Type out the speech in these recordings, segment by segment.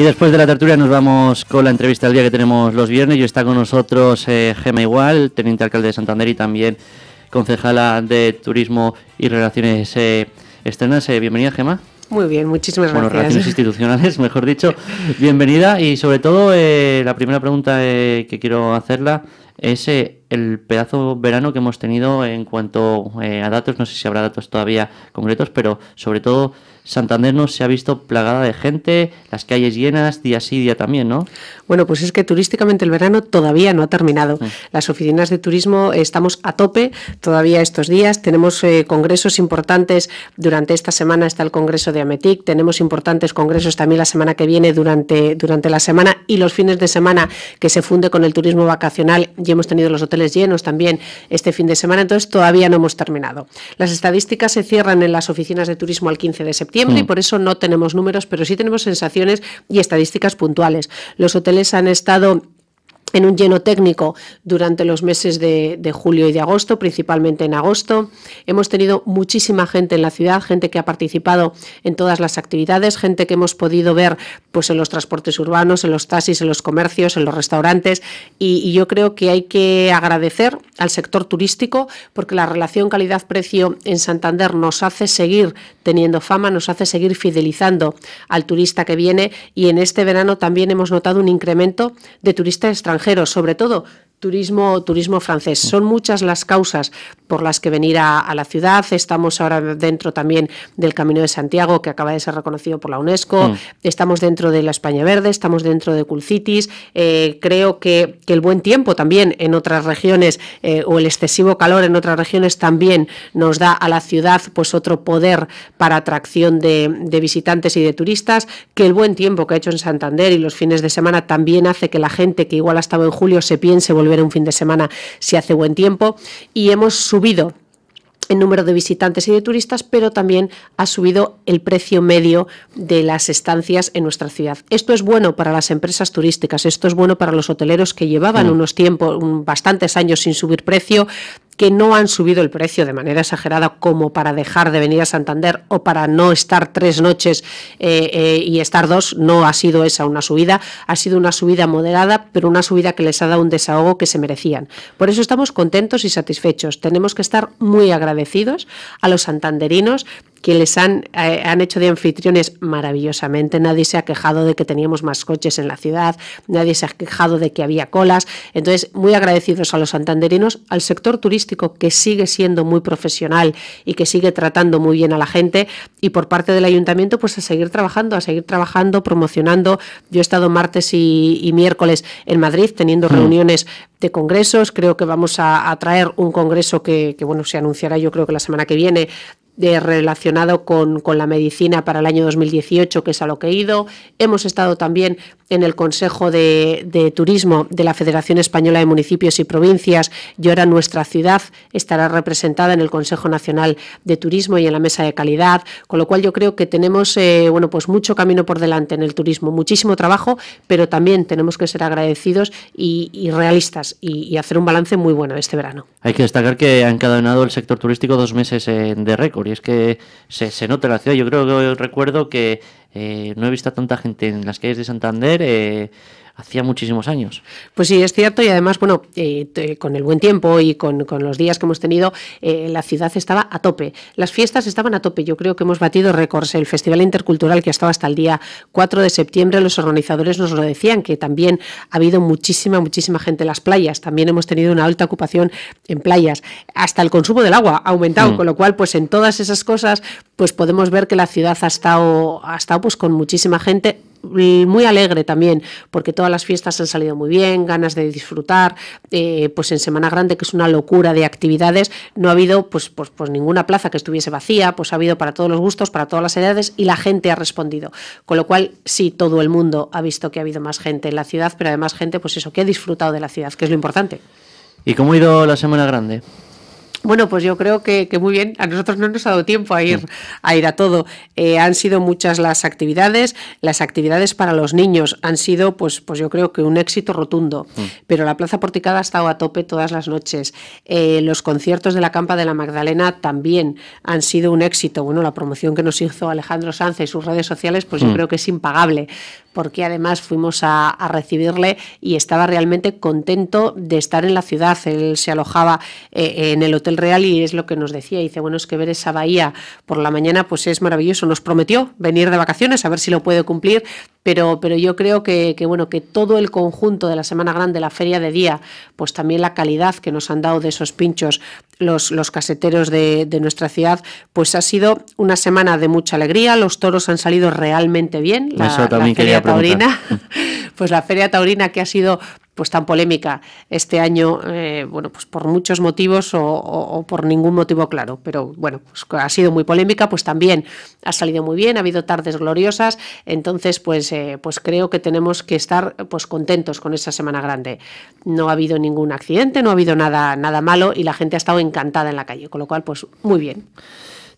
Y después de la tertulia nos vamos con la entrevista del día que tenemos los viernes y está con nosotros eh, Gema Igual, teniente alcalde de Santander y también concejala de Turismo y Relaciones eh, Externas. Eh, bienvenida, Gema. Muy bien, muchísimas bueno, gracias. Relaciones institucionales, mejor dicho. Bienvenida y sobre todo eh, la primera pregunta que quiero hacerla es el pedazo verano que hemos tenido en cuanto a datos, no sé si habrá datos todavía concretos, pero sobre todo Santander no se ha visto plagada de gente, las calles llenas, día sí, día también, ¿no? Bueno, pues es que turísticamente el verano todavía no ha terminado. Las oficinas de turismo estamos a tope todavía estos días. Tenemos eh, congresos importantes durante esta semana, está el congreso de Ametic, tenemos importantes congresos también la semana que viene durante, durante la semana y los fines de semana que se funde con el turismo vacacional y hemos tenido los hoteles llenos también este fin de semana, entonces todavía no hemos terminado. Las estadísticas se cierran en las oficinas de turismo al 15 de septiembre y mm. por eso no tenemos números, pero sí tenemos sensaciones y estadísticas puntuales. Los hoteles han estado en un lleno técnico durante los meses de, julio y de agosto, principalmente en agosto. Hemos tenido muchísima gente en la ciudad, gente que ha participado en todas las actividades, gente que hemos podido ver pues, en los transportes urbanos, en los taxis, en los comercios, en los restaurantes. Y, y yo creo que hay que agradecer al sector turístico porque la relación calidad-precio en Santander nos hace seguir teniendo fama, nos hace seguir fidelizando al turista que viene y en este verano también hemos notado un incremento de turistas extranjeros sobre todo turismo, turismo francés. Son muchas las causas por las que venir a, a, la ciudad. Estamos ahora dentro también del Camino de Santiago, que acaba de ser reconocido por la UNESCO. Mm. Estamos dentro de la España Verde, estamos dentro de Culcitis. Eh, creo que, que, el buen tiempo también en otras regiones eh, o el excesivo calor en otras regiones también nos da a la ciudad pues otro poder para atracción de, de visitantes y de turistas. Que el buen tiempo que ha hecho en Santander y los fines de semana también hace que la gente que igual ha estado en julio se piense volver ver un fin de semana si hace buen tiempo y hemos subido el número de visitantes y de turistas, pero también ha subido el precio medio de las estancias en nuestra ciudad. Esto es bueno para las empresas turísticas, esto es bueno para los hoteleros que llevaban mm. unos tiempos, bastantes años sin subir precio, que no han subido el precio de manera exagerada como para dejar de venir a Santander o para no estar tres noches eh, eh, y estar dos, no ha sido esa una subida, ha sido una subida moderada, pero una subida que les ha dado un desahogo que se merecían. Por eso estamos contentos y satisfechos. Tenemos que estar muy agradecidos a los santanderinos que les han, eh, han hecho de anfitriones maravillosamente. Nadie se ha quejado de que teníamos más coches en la ciudad, nadie se ha quejado de que había colas. Entonces, muy agradecidos a los santanderinos, al sector turístico que sigue siendo muy profesional y que sigue tratando muy bien a la gente y por parte del ayuntamiento, pues a seguir trabajando, a seguir trabajando, promocionando. Yo he estado martes y, y miércoles en Madrid teniendo mm. reuniones de congresos. Creo que vamos a, a traer un congreso que, que, bueno, se anunciará yo creo que la semana que viene de, relacionado con, con, la medicina para el año 2018, que es a lo que he ido. Hemos estado también en el Consejo de, de, Turismo de la Federación Española de Municipios y Provincias y ahora nuestra ciudad estará representada en el Consejo Nacional de Turismo y en la Mesa de Calidad, con lo cual yo creo que tenemos eh, bueno, pues mucho camino por delante en el turismo, muchísimo trabajo, pero también tenemos que ser agradecidos y, realistas y, y, hacer un balance muy bueno este verano. Hay que destacar que ha encadenado el sector turístico dos meses eh, de récord y es que se, se nota la ciudad. Yo creo que recuerdo que eh, no he visto a tanta gente en las calles de Santander. Eh, hacía muchísimos años. Pues sí, es cierto y además, bueno, eh, con el buen tiempo y con, con, los días que hemos tenido, eh, la ciudad estaba a tope. Las fiestas estaban a tope. Yo creo que hemos batido récords. El Festival Intercultural que estaba hasta el día 4 de septiembre, los organizadores nos lo decían, que también ha habido muchísima, muchísima gente en las playas. También hemos tenido una alta ocupación en playas. Hasta el consumo del agua ha aumentado, mm. con lo cual, pues en todas esas cosas, pues podemos ver que la ciudad ha estado, ha estado pues con muchísima gente muy alegre también, porque todas las fiestas han salido muy bien, ganas de disfrutar, eh, pues en Semana Grande, que es una locura de actividades, no ha habido pues, pues, pues ninguna plaza que estuviese vacía, pues ha habido para todos los gustos, para todas las edades, y la gente ha respondido. Con lo cual, sí, todo el mundo ha visto que ha habido más gente en la ciudad, pero además gente, pues eso, que ha disfrutado de la ciudad, que es lo importante. ¿Y cómo ha ido la Semana Grande? Bueno, pues yo creo que, que, muy bien. A nosotros no nos ha dado tiempo a ir a, ir a todo. Eh, han sido muchas las actividades. Las actividades para los niños han sido, pues, pues yo creo que un éxito rotundo. Mm. Pero la Plaza Porticada ha estado a tope todas las noches. Eh, los conciertos de la Campa de la Magdalena también han sido un éxito. Bueno, la promoción que nos hizo Alejandro Sanz y sus redes sociales, pues mm. yo creo que es impagable. Porque además fuimos a, recibirle y estaba realmente contento de estar en la ciudad. Él se alojaba eh, en el Hotel Real y es lo que nos decía. Dice, bueno, es que ver esa bahía por la mañana pues es maravilloso. Nos prometió venir de vacaciones, a ver si lo puede cumplir, pero, pero yo creo que, bueno, que todo el conjunto de la Semana Grande, la feria de día, pues también la calidad que nos han dado de esos pinchos los, los caseteros de, de nuestra ciudad, pues ha sido una semana de mucha alegría. Los toros han salido realmente bien. La, Eso también feria taurina, pues la feria taurina que ha sido pues tan polémica este año, eh, bueno, pues por muchos motivos o, por ningún motivo claro, pero bueno, pues ha sido muy polémica, pues también ha salido muy bien, ha habido tardes gloriosas, entonces pues, eh, pues creo que tenemos que estar pues contentos con esa Semana Grande. No ha habido ningún accidente, no ha habido nada, nada malo y la gente ha estado encantada en la calle, con lo cual pues muy bien.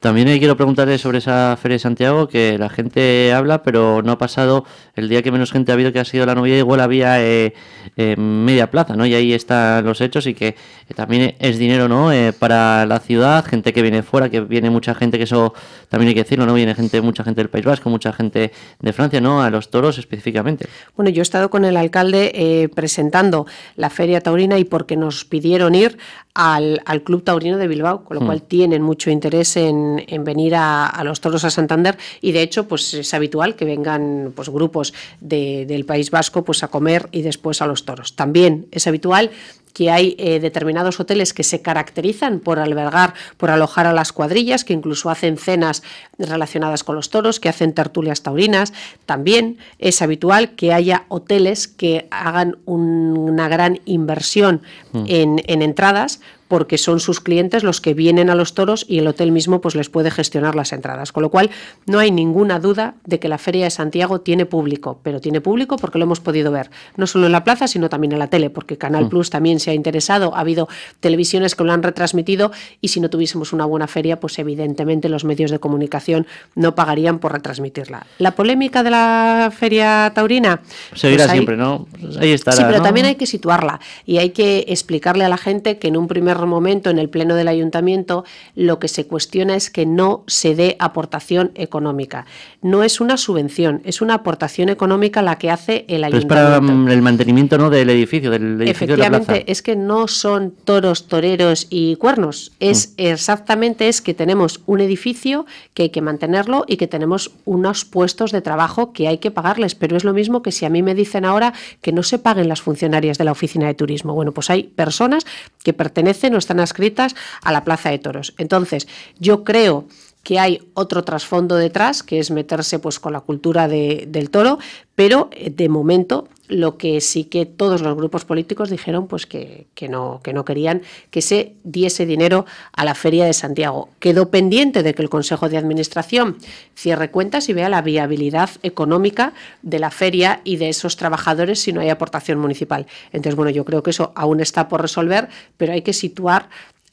También quiero preguntarle sobre esa Feria de Santiago, que la gente habla, pero no ha pasado el día que menos gente ha habido, que ha sido la novia, igual había eh, eh, media plaza, ¿no? Y ahí están los hechos y que también es dinero, ¿no? Eh, para la ciudad, gente que viene fuera, que viene mucha gente, que eso también hay que decirlo, ¿no? Viene gente, mucha gente del País Vasco, mucha gente de Francia, ¿no? A los toros específicamente. Bueno, yo he estado con el alcalde presentando la Feria Taurina y porque nos pidieron ir al, Club Taurino de Bilbao, con lo mm. cual tienen mucho interés en en, venir a, los toros a Santander y de hecho pues es habitual que vengan pues grupos del País Vasco pues a comer y después a los toros. También es habitual que hay eh, determinados hoteles que se caracterizan por albergar, por alojar a las cuadrillas, que incluso hacen cenas relacionadas con los toros, que hacen tertulias taurinas. También es habitual que haya hoteles que hagan una gran inversión mm. en, en entradas porque son sus clientes los que vienen a los toros y el hotel mismo pues les puede gestionar las entradas. Con lo cual no hay ninguna duda de que la Feria de Santiago tiene público, pero tiene público porque lo hemos podido ver, no solo en la plaza, sino también en la tele, porque Canal mm. Plus también se ha interesado, ha habido televisiones que lo han retransmitido y si no tuviésemos una buena feria, pues evidentemente los medios de comunicación no pagarían por retransmitirla. La polémica de la Feria Taurina seguirá pues siempre, ¿no? Ahí estará, sí, pero también hay que situarla y hay que explicarle a la gente que en un primer momento en el Pleno del Ayuntamiento lo que se cuestiona es que no se dé aportación económica. No es una subvención, es una aportación económica la que hace el Ayuntamiento. es para mm, el mantenimiento ¿no? del edificio, del edificio Efectivamente, es que no son toros, toreros y cuernos. Es mm. exactamente es que tenemos un edificio que hay que mantenerlo y que tenemos unos puestos de trabajo que hay que pagarles. Pero es lo mismo que si a mí me dicen ahora que no se paguen las funcionarias de la oficina de turismo. Bueno, pues hay personas que pertenecen no están adscritas a la Plaza de Toros. Entonces, yo creo que hay otro trasfondo detrás, que es meterse pues con la cultura del toro, pero eh, de momento lo que sí que todos los grupos políticos dijeron pues que, no, que no querían que se diese dinero a la Feria de Santiago. Quedó pendiente de que el Consejo de Administración cierre cuentas y vea la viabilidad económica de la feria y de esos trabajadores si no hay aportación municipal. Entonces, bueno, yo creo que eso aún está por resolver, pero hay que situar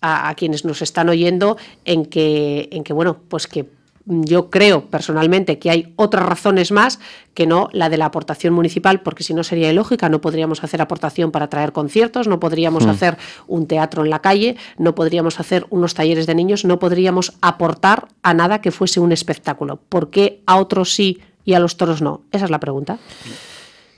a, quienes nos están oyendo en que, en que, bueno, pues que yo creo personalmente que hay otras razones más que no la de la aportación municipal, porque si no sería ilógica, no podríamos hacer aportación para traer conciertos, no podríamos hmm. hacer un teatro en la calle, no podríamos hacer unos talleres de niños, no podríamos aportar a nada que fuese un espectáculo. ¿Por qué a otros sí y a los toros no? Esa es la pregunta.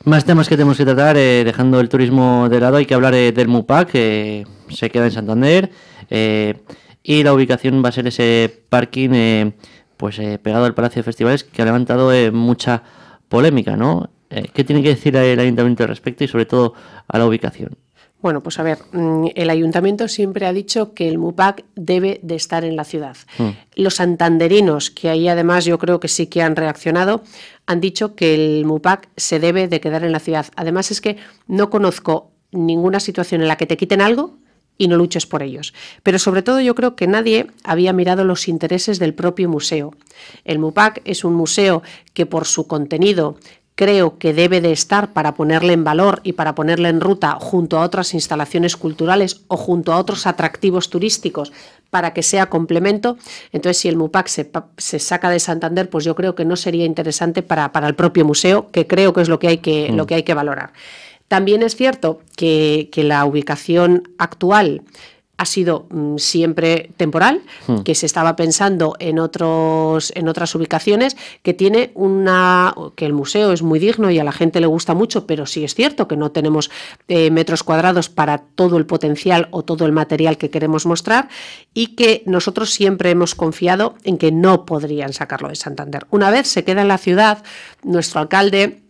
Más temas que tenemos que tratar, eh, dejando el turismo de lado, hay que hablar eh, del MUPAC, que se queda en Santander, eh, y la ubicación va a ser ese parking pues pegado al Palacio de Festivales, que ha levantado mucha polémica, ¿no? ¿Qué tiene que decir el Ayuntamiento al respecto y sobre todo a la ubicación? Bueno, pues a ver, mm, el ayuntamiento siempre ha dicho que el MUPAC debe de estar en la ciudad. Hmm. Los santanderinos, que ahí además yo creo que sí que han reaccionado, han dicho que el MUPAC se debe de quedar en la ciudad. Además es que no conozco ninguna situación en la que te quiten algo y no luches por ellos. Pero sobre todo yo creo que nadie había mirado los intereses del propio museo. El MUPAC es un museo que por su contenido creo que debe de estar para ponerle en valor y para ponerle en ruta junto a otras instalaciones culturales o junto a otros atractivos turísticos para que sea complemento. Entonces, si el MUPAC se, saca de Santander, pues yo creo que no sería interesante para, para, el propio museo, que creo que es lo que hay que, lo mm. que, hay que valorar. También es cierto que, que la ubicación actual ha sido mm, siempre temporal, hmm. que se estaba pensando en otros en otras ubicaciones, que tiene una que el museo es muy digno y a la gente le gusta mucho, pero sí es cierto que no tenemos eh, metros cuadrados para todo el potencial o todo el material que queremos mostrar y que nosotros siempre hemos confiado en que no podrían sacarlo de Santander. Una vez se queda en la ciudad, nuestro alcalde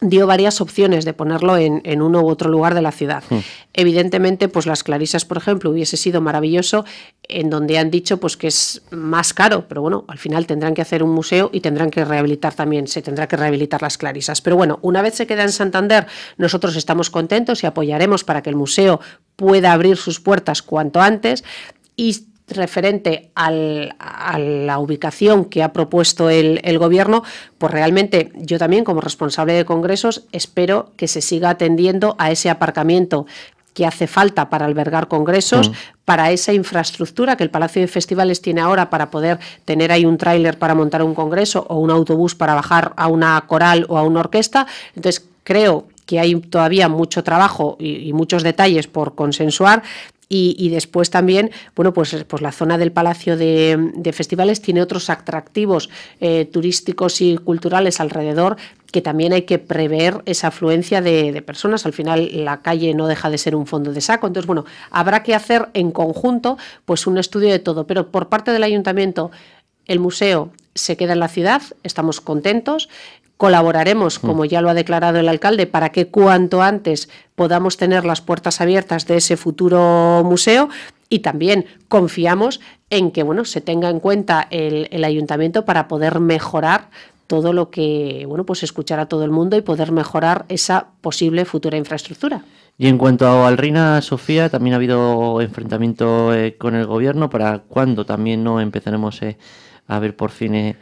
dio varias opciones de ponerlo en, uno u otro lugar de la ciudad. Hmm. Evidentemente, pues las Clarisas, por ejemplo, hubiese sido maravilloso, en donde han dicho pues que es más caro, pero bueno, al final tendrán que hacer un museo y tendrán que rehabilitar también, se tendrá que rehabilitar las Clarisas. Pero bueno, una vez se queda en Santander, nosotros estamos contentos y apoyaremos para que el museo pueda abrir sus puertas cuanto antes y referente a la ubicación que ha propuesto el, gobierno, pues realmente yo también como responsable de congresos espero que se siga atendiendo a ese aparcamiento que hace falta para albergar congresos, mm. para esa infraestructura que el Palacio de Festivales tiene ahora para poder tener ahí un tráiler para montar un congreso o un autobús para bajar a una coral o a una orquesta. Entonces, creo que hay todavía mucho trabajo y, muchos detalles por consensuar, y, después también, bueno, pues, pues la zona del Palacio de, Festivales tiene otros atractivos eh, turísticos y culturales alrededor que también hay que prever esa afluencia de, personas. Al final la calle no deja de ser un fondo de saco. Entonces, bueno, habrá que hacer en conjunto pues un estudio de todo. Pero por parte del ayuntamiento, el museo se queda en la ciudad, estamos contentos. Colaboraremos, mm. como ya lo ha declarado el alcalde, para que cuanto antes podamos tener las puertas abiertas de ese futuro museo y también confiamos en que bueno, se tenga en cuenta el, ayuntamiento para poder mejorar todo lo que, bueno, pues escuchar a todo el mundo y poder mejorar esa posible futura infraestructura. Y en cuanto al Reina Sofía, también ha habido enfrentamiento eh, con el gobierno. ¿Para cuándo también no empezaremos eh, a ver por fin eh,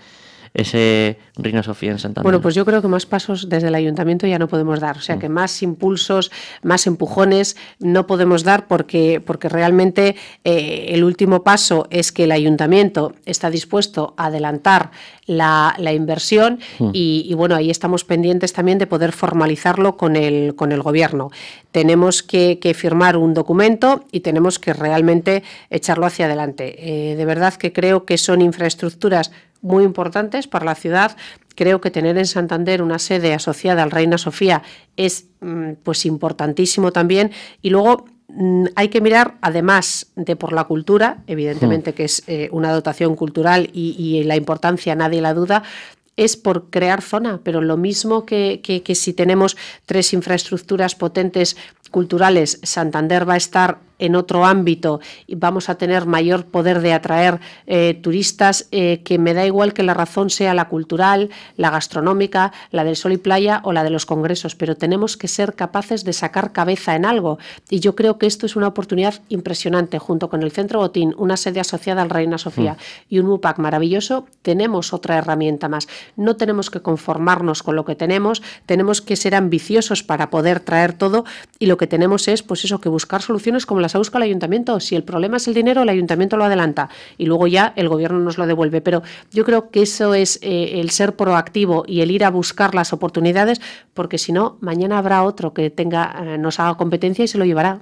ese Reina Sofía en Santander? Bueno, pues yo creo que más pasos desde el ayuntamiento ya no podemos dar, o sea que mm. más impulsos, más empujones no podemos dar porque, porque realmente eh, el último paso es que el ayuntamiento está dispuesto a adelantar la, inversión mm. y, bueno, ahí estamos pendientes también de poder formalizarlo con el, con el gobierno. Tenemos que, firmar un documento y tenemos que realmente echarlo hacia adelante. Eh, de verdad que creo que son infraestructuras muy importantes para la ciudad. Creo que tener en Santander una sede asociada al Reina Sofía es mm, pues importantísimo también. Y luego mm, hay que mirar, además de por la cultura, evidentemente hmm. que es eh, una dotación cultural y, la importancia nadie la duda, es por crear zona, pero lo mismo que, que si tenemos tres infraestructuras potentes culturales, Santander va a estar en otro ámbito y vamos a tener mayor poder de atraer eh, turistas, eh, que me da igual que la razón sea la cultural, la gastronómica, la del sol y playa o la de los congresos, pero tenemos que ser capaces de sacar cabeza en algo. Y yo creo que esto es una oportunidad impresionante, junto con el Centro Botín, una sede asociada al Reina Sofía mm. y un UPAC maravilloso, tenemos otra herramienta más. No tenemos que conformarnos con lo que tenemos, tenemos que ser ambiciosos para poder traer todo y lo que tenemos es, pues eso, que buscar soluciones como las se busca el ayuntamiento. Si el problema es el dinero, el ayuntamiento lo adelanta y luego ya el gobierno nos lo devuelve. Pero yo creo que eso es eh, el ser proactivo y el ir a buscar las oportunidades, porque si no, mañana habrá otro que tenga, eh, nos haga competencia y se lo llevará.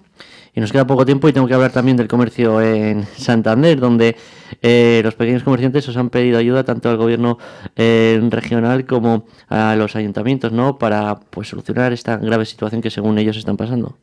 Y nos queda poco tiempo y tengo que hablar también del comercio en Santander, donde eh, los pequeños comerciantes os han pedido ayuda tanto al gobierno regional como a los ayuntamientos, ¿no? Para pues solucionar esta grave situación que según ellos están pasando.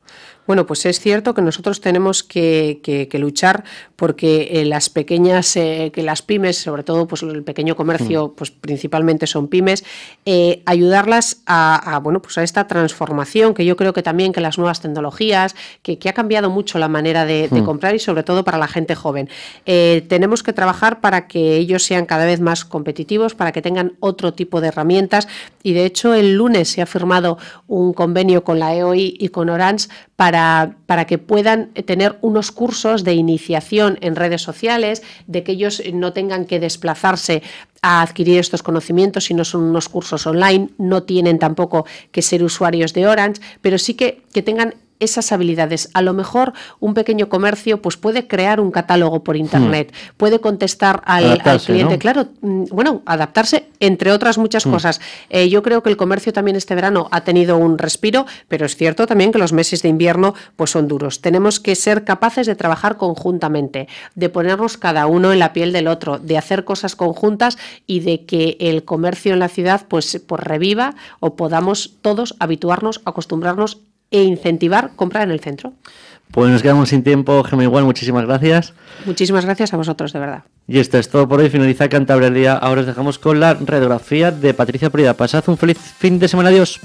Bueno, pues es cierto que nosotros tenemos que, luchar porque eh, las pequeñas, eh, que las pymes, sobre todo pues el pequeño comercio, mm. pues principalmente son pymes, eh, ayudarlas a, bueno, pues a esta transformación que yo creo que también que las nuevas tecnologías, que, ha cambiado mucho la manera de, mm. comprar y sobre todo para la gente joven. tenemos que trabajar para que ellos sean cada vez más competitivos, para que tengan otro tipo de herramientas y de hecho el lunes se ha firmado un convenio con la EOI y con Orange para, para, que puedan tener unos cursos de iniciación en redes sociales, de que ellos no tengan que desplazarse a adquirir estos conocimientos, si no son unos cursos online, no tienen tampoco que ser usuarios de Orange, pero sí que, que tengan esas habilidades. A lo mejor un pequeño comercio pues puede crear un catálogo por internet, hmm. puede contestar al, cliente, claro, mm, bueno, adaptarse entre otras muchas hmm. cosas. Eh, yo creo que el comercio también este verano ha tenido un respiro, pero es cierto también que los meses de invierno pues son duros. Tenemos que ser capaces de trabajar conjuntamente, de ponernos cada uno en la piel del otro, de hacer cosas conjuntas y de que el comercio en la ciudad pues, pues reviva o podamos todos habituarnos, acostumbrarnos e incentivar comprar en el centro. Pues nos quedamos sin tiempo, Gemma Igual, muchísimas gracias. Muchísimas gracias a vosotros, de verdad. Y esto es todo por hoy, finaliza Cantabria el Día. Ahora os dejamos con la radiografía de Patricia Prida. Pasad un feliz fin de semana, adiós.